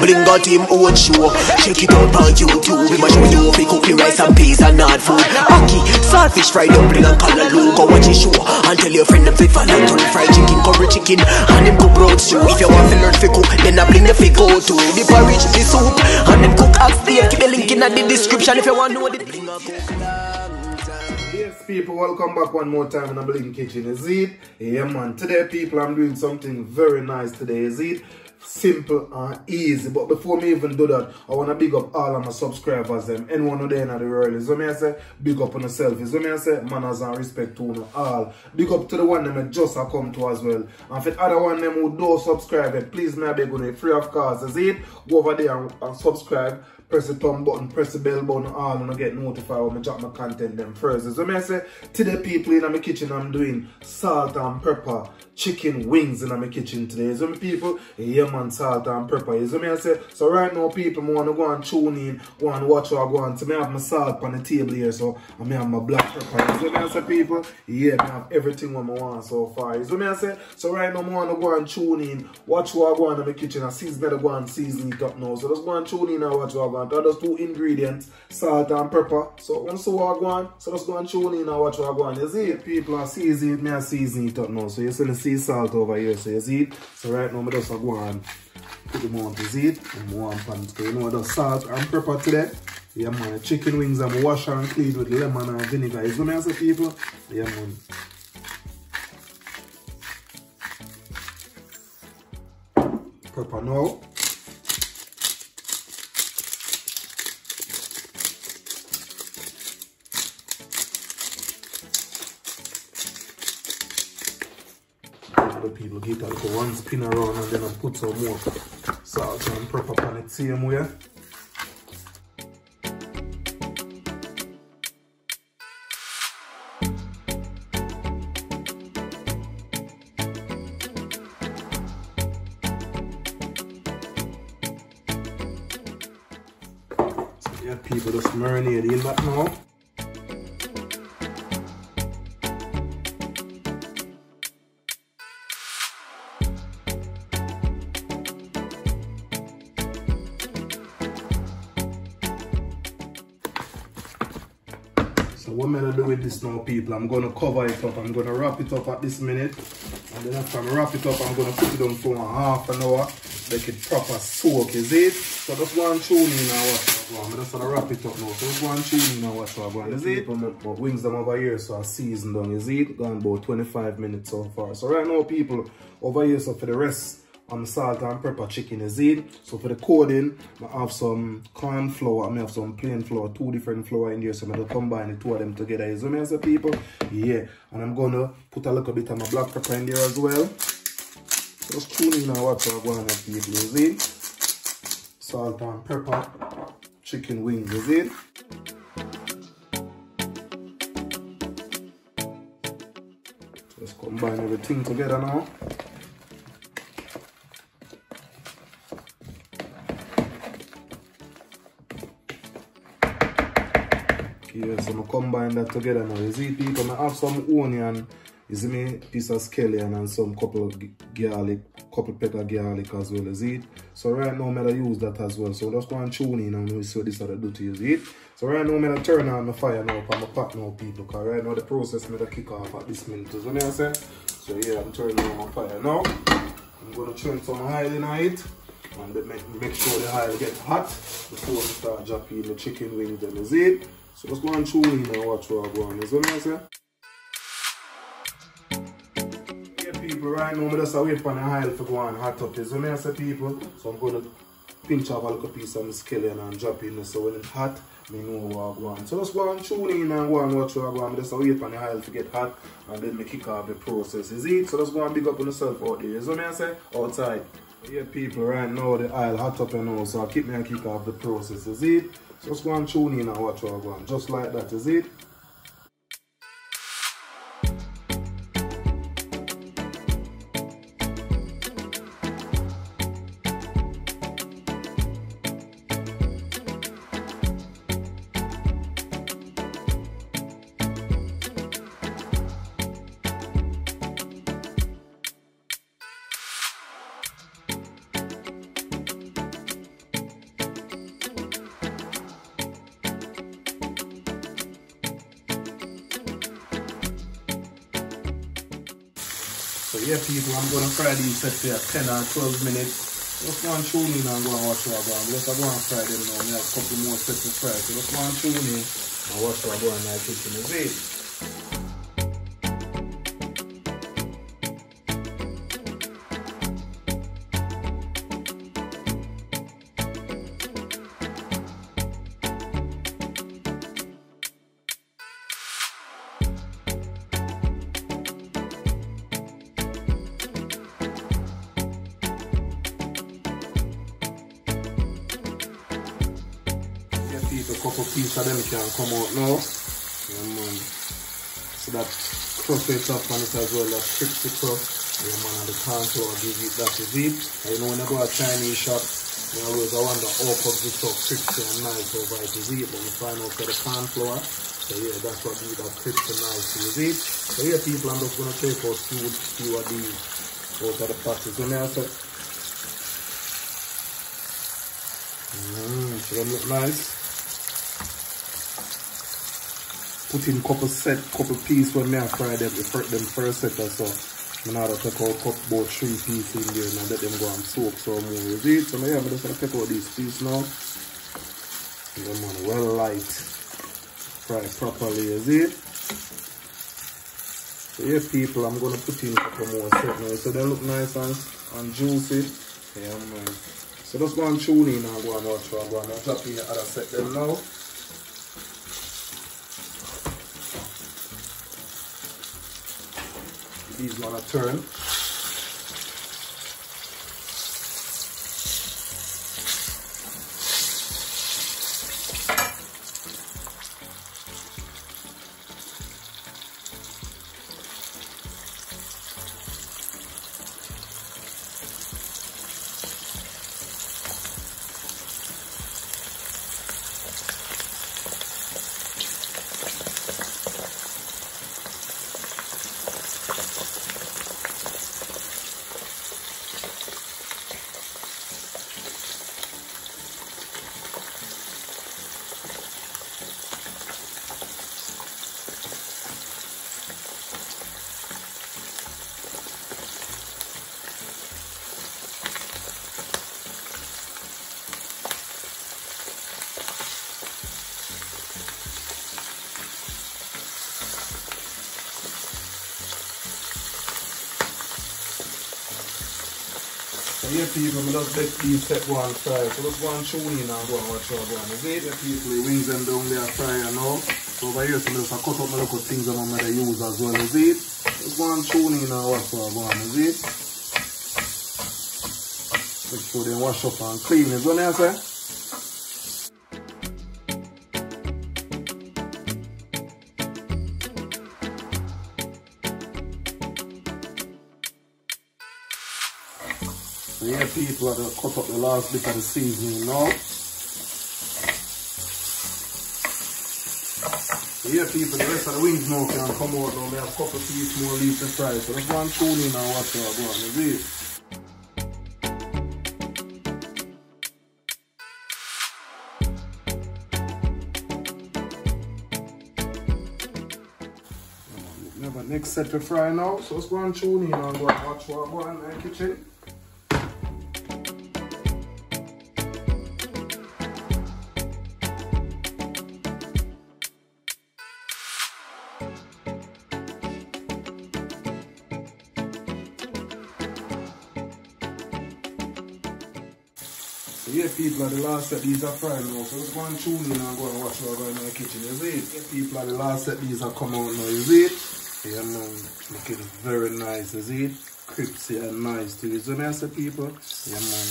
Bling got him own show. Check it out on YouTube. We show you fi cooking rice and peas and not food. ackee, saltfish fried dumpling and callaloo. Oh, Watch his show and tell your friend them fi follow to fried chicken, curry chicken, and them cook brown stew. If you want to learn fi cook, then I bring the fi go to the porridge, the soup, and them cook ox steak. Keep the link in the description if you want to know the bling cook. Yes, people, welcome back one more time in the Bling Kitchen. Is it? Yeah, man. Today, people, I'm doing something very nice today. Is it? Simple and easy. But before me even do that, I want to big up all of my subscribers. Them. Anyone who there in the world. So me I say, big up on yourself. So me I say, manners and respect to all. Big up to the one them just a come to as well. And for the other one them who don't subscribe, eh, please me I beg you, eh, free of cost. Is it? Go over there and, and subscribe press the thumb button, press the bell button, all and I get notified when I drop my content them first. So I say, today people in my kitchen, I'm doing salt and pepper chicken wings in my kitchen today. So my people, yeah man, salt and pepper. So me I say, so right now people, I want to go and tune in, go and watch I go on. So me have my salt on the table here, so I me have my black pepper. So me I say people, yeah, me have everything what I want so far. So me I say, so right now I want to go and tune in, watch what I go on in my kitchen. I season better go and season it up now. So just go and tune in and watch what I go on. That just two ingredients, salt and pepper. So once you what I go on, so just go and tune in and watch what I go on. You see, people are seasoning it, me I season it up now. So you see the sea salt over here, so you see it? So right now, I just go and put them on to see it, and more pan. So you know, the salt and pepper today. Yeah, man, the chicken wings I'm wash and clean with lemon and vinegar. Is what I say, people? Yeah, man. Pepper now. Other people get a little one spin around and then I put some more salt and pepper on it same way. So yeah, people just marinate in that now. Now people, I'm gonna cover it up, I'm gonna wrap it up at this minute. And then after I wrap it up, I'm gonna put it on for half an hour. Make it proper soak, is it? So go and tune in watch I'm just gonna wrap it up now. So go and tune in and watch what I'm going, is it? My wings them over here, so I season down, is it? Gone about 25 minutes so far. So right now people, over here, so for the rest, um, salt and pepper chicken is in. So for the coding, I have some corn flour, I have some plain flour, two different flour in there. So I'm going to combine the two of them together. So me as a people, yeah. And I'm going to put a little bit of my black pepper in there as well. Just tune in and what going to people is in. Salt and pepper, chicken wings is in. Just combine everything together now. Yeah, so I combine that together now. You see people, I have some onion, you see me, piece of scallion and some couple garlic, couple pepper garlic as well, you see it? So right now I'm gonna use that as well. So just go and tune in and we see what this other do to you, see it? So right now I'm gonna turn on the fire now on my pot now people, cause right now the process I'm gonna kick off at this minute. So what I say? So yeah, I'm turning on my fire now. I'm gonna turn some oil in it and make, make sure the oil get hot before we start dropping the chicken wings and you see it? So let's go and tune in and watch what I go on. Is what I say? Yeah, people, right now, I'm just wait for the oil to go on hot up. Is what I say, people? So I'm going to pinch off a little piece of the scallion and drop in so when it's hot, me know what I go on. So let's go and tune in and go and watch what I go on. I'm just wait for the oil to get hot and then me kick off the process. Is it? So let's go and big up on yourself out there. Is what I say? Outside. Yeah, people, right now the oil hot up and now, so I'll keep me and kick off the process. Is it? Just go and tune in and watch what I. Just like that, is it? So yeah, people, I'm gonna fry these set for 10 or 12 minutes. Just go and tune in and go and watch what I'm going. Let's go and fry them now. We have a couple more sets to fry. So just go and tune in and watch what I'm going in the kitchen. It? A couple pieces of them can come out now. Yeah, man. So that crust it up on it as well, that crispy crust. Yeah, man, and the corn flour give it that is it. And you know, when I go to a Chinese shop, you know, always I wonder how comes it so crispy and nice over it is it. But we find out for the corn flour, so yeah, that's what give that crispy nice is it. So yeah, people, I'm just going to take out few, few of these out of the patties. When I say, Mmm, so them look nice put in couple set, couple piece when me I fry them, the first, them first set or so. I'm not take out couple about three pieces in there and let them go and soak some more with it. So yeah, I'm just gonna take out these piece now. And them one well light. Fry properly, is it? So yeah people, I'm gonna put in couple more set now. So they look nice and, and juicy. Yeah man. So just go and tune in and go and watch I'm going to drop in the other set them now. These gonna turn. So yeah people, we just let these set one side. So let's go and tune in and go and watch how going. You see the people, the wings them down there frying now. So over here, so just cut up my little things that I'm going to use as well, you see Let's go and tune in and watch how going, you see Make sure they wash up and clean, is what I say? So yeah, people are going to cut up the last bit of the seasoning now. So yeah, people, the rest of the wings now can come out now. We have a couple pieces more leaf to fry. So let's go and tune in and watch how go on. You see? next set to fry now. So let's go and tune in and go and watch what go on in the kitchen. People are the last set these are fried now. So let's go and tune in and go and watch what going in the kitchen. You see it? People are the last set these are come out now. You see it? Yeah man, looking very nice. You see it? Crispy and nice too. You see I say people? Yeah man.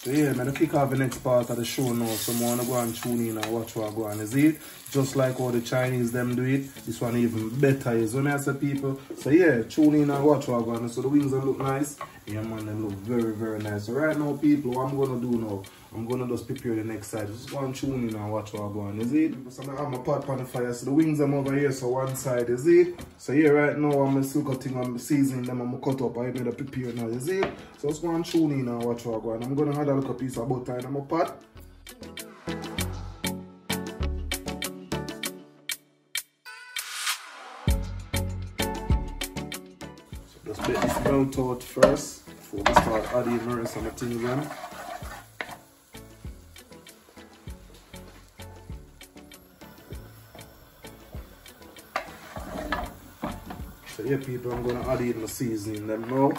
So yeah, man, to kick off the next part of the show now. So I wanna go and tune in and watch what I go on. You see it? Just like how the Chinese them do it. This one even better, you what I say people? So yeah, tune in and watch what go on. So the wings them look nice. Yeah man, they look very, very nice. So right now, people, what I'm gonna do now, I'm gonna just prepare the next side. Just go and tune in and watch what I'm going. Is it? So I have my pot on the fire. So the wings I'm over here, so one side, is it? So here right now, I'm still cutting, I'm seasoning them, I'm cut up, I made a prepare now, is it? So let's go and tune in and watch what I'm gonna. I'm gonna add a little piece of butter in my pot. Melt out first before we start adding the rest of the things in. So yeah people, I'm gonna add in the seasoning them now.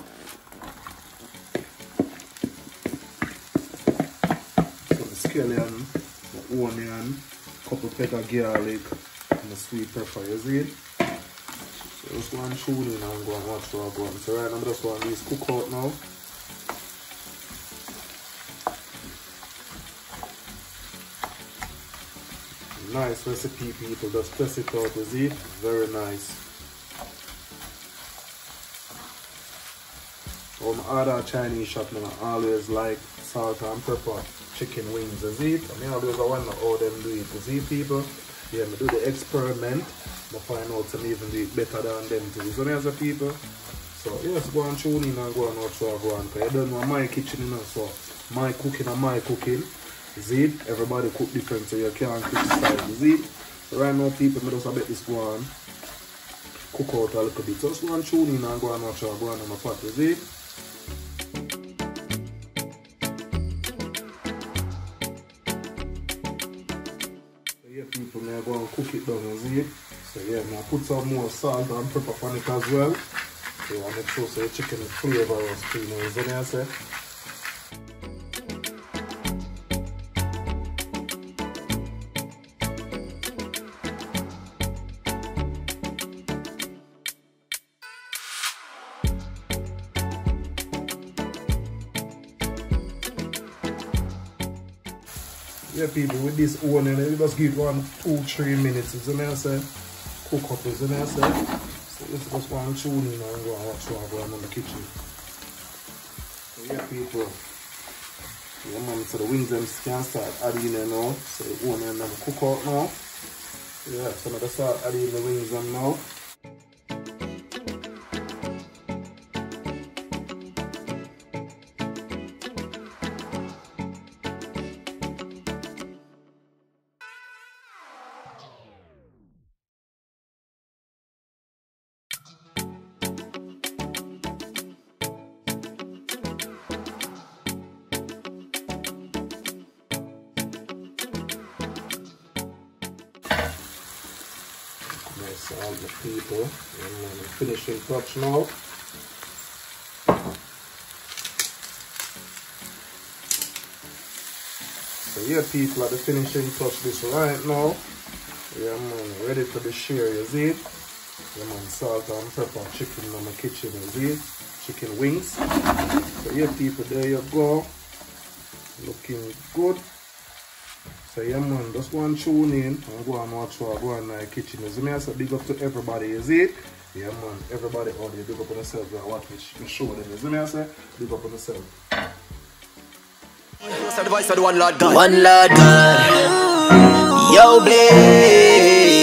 So the scallion, the onion, couple pepper garlic, and the sweet pepper, you see just go and tune in and go and watch what going. So right now I'm just going to use cook out now. Nice recipe people, just press it out, you see? Very nice. Um, other Chinese shop now always like salt and pepper chicken wings, is it? I mean always I wonder how them do it, is it people? Yeah, me do the experiment, I find out some even better than them too. So there's the people. So yes, go and tune in and go and watch what I go and play. I don't know my kitchen, you know, so my cooking and my cooking. Is it? Everybody cook different, so you can't criticize? So right now people, me just a bet this go on cook out a little bit. So just go and tune in and go and watch what I go on my pot, is it? I go and cook it down, you see? So yeah, now put some more salt and pepper on it as well. So I make sure so the chicken is flavorous, you know, is what I say? Yeah, people, with this onion, you just give one, two, three minutes, isn't it? Say, cook up, isn't it? Say, so this is just one tune in and go and watch what I go on in the kitchen. So yeah, people, yeah, man, so the wings them can start adding in now. So the onion them cook out now. Yeah, so I'm gonna start adding the wings them now. Nice, all the people. And then the finishing touch now. So yeah, people, at the finishing touch this right now. Yeah, man, uh, ready for the share, you see? Yeah, man, salt and pepper chicken in my kitchen, you see? Chicken wings. So yeah, people, there you go. Looking good. So yeah man, just go and tune in and go and watch what go on the kitchen. You see say big up to everybody, you see it? Yeah man, everybody out there big up on yourself and watch me, me show them. You see say big up on yourself. the voice of the one Lord God. One Lord God. Yo, bling.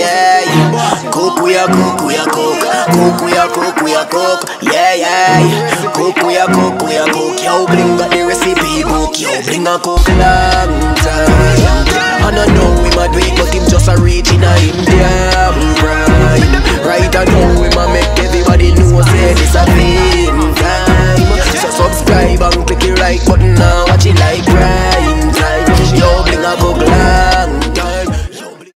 Yeah, yeah. Cook, we are cook, we are cook. Cook, we are cook, we are cook. Yeah, yeah. Cook, we are cook, we are cook. Yo, bling, got the a long time And I know we might do it but him just a reach in a him damn right Right I know we might make everybody know say this a thing time. So subscribe and click the right button and watch it live.